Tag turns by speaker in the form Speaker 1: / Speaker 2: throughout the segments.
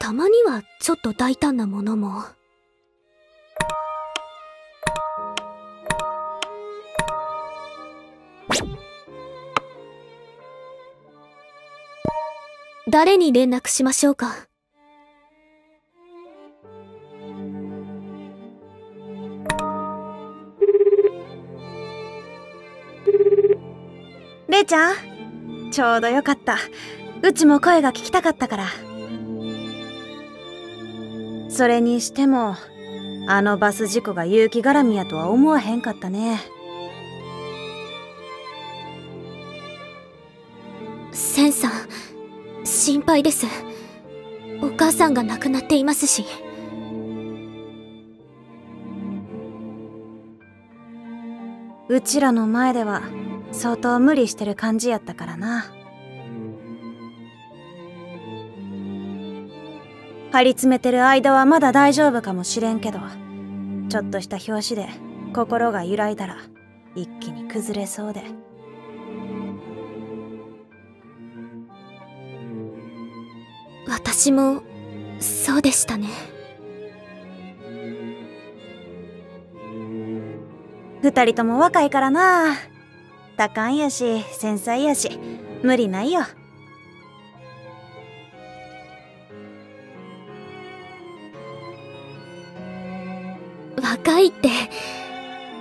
Speaker 1: たまにはちょっと大胆なものも。誰に連絡しましょうか？
Speaker 2: れいちゃん？ちょうどよかった。うちも声が聞きたかったから。それにしてもあのバス事故が結城絡みやとは思わへんかったね。
Speaker 1: センさん心配です。お母さんが亡くなっていますし。
Speaker 2: うちらの前では相当無理してる感じやったからな張り詰めてる間はまだ大丈夫かもしれんけどちょっとした拍子で心が揺らいだら一気に崩れそうで。
Speaker 1: 私もそうでしたね。
Speaker 2: 二人とも若いからな。多感やし繊細やし無理ないよ
Speaker 1: 若いって。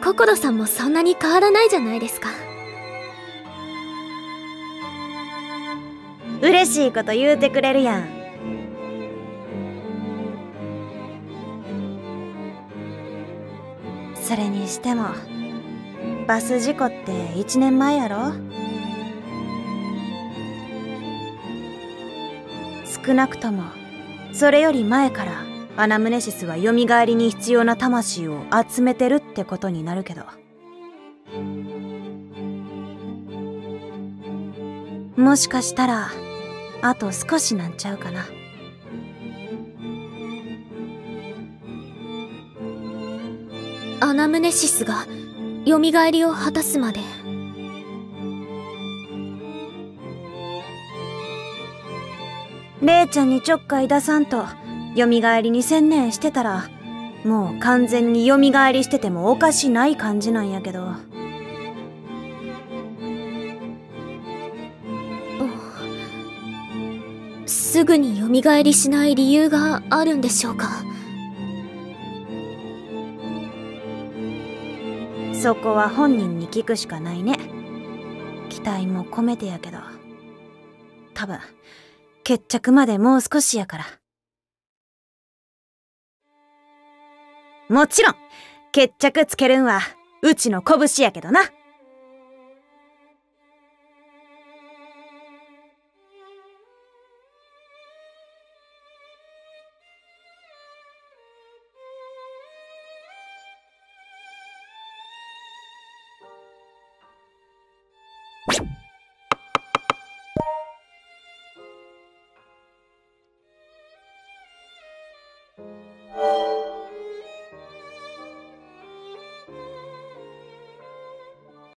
Speaker 1: 心さんもそんなに変わらないじゃないですか。
Speaker 2: 嬉しいこと言うてくれるやん。それにしてもバス事故って1年前やろ？少なくともそれより前からアナムネシスは蘇りに必要な魂を集めてるってことになるけど。もしかしたらあと少しなんちゃうかな。
Speaker 1: アナムネシスが蘇りを果たすまで。
Speaker 2: レイちゃんにちょっかい出さんと蘇りに専念してたらもう完全に蘇りしててもおかしない感じなんやけど。
Speaker 1: すぐに蘇りしない理由があるんでしょうか？
Speaker 2: そこは本人に聞くしかないね。期待も込めてやけど。多分決着までもう少しやからもちろん、決着つけるんは、うちの拳やけどな。you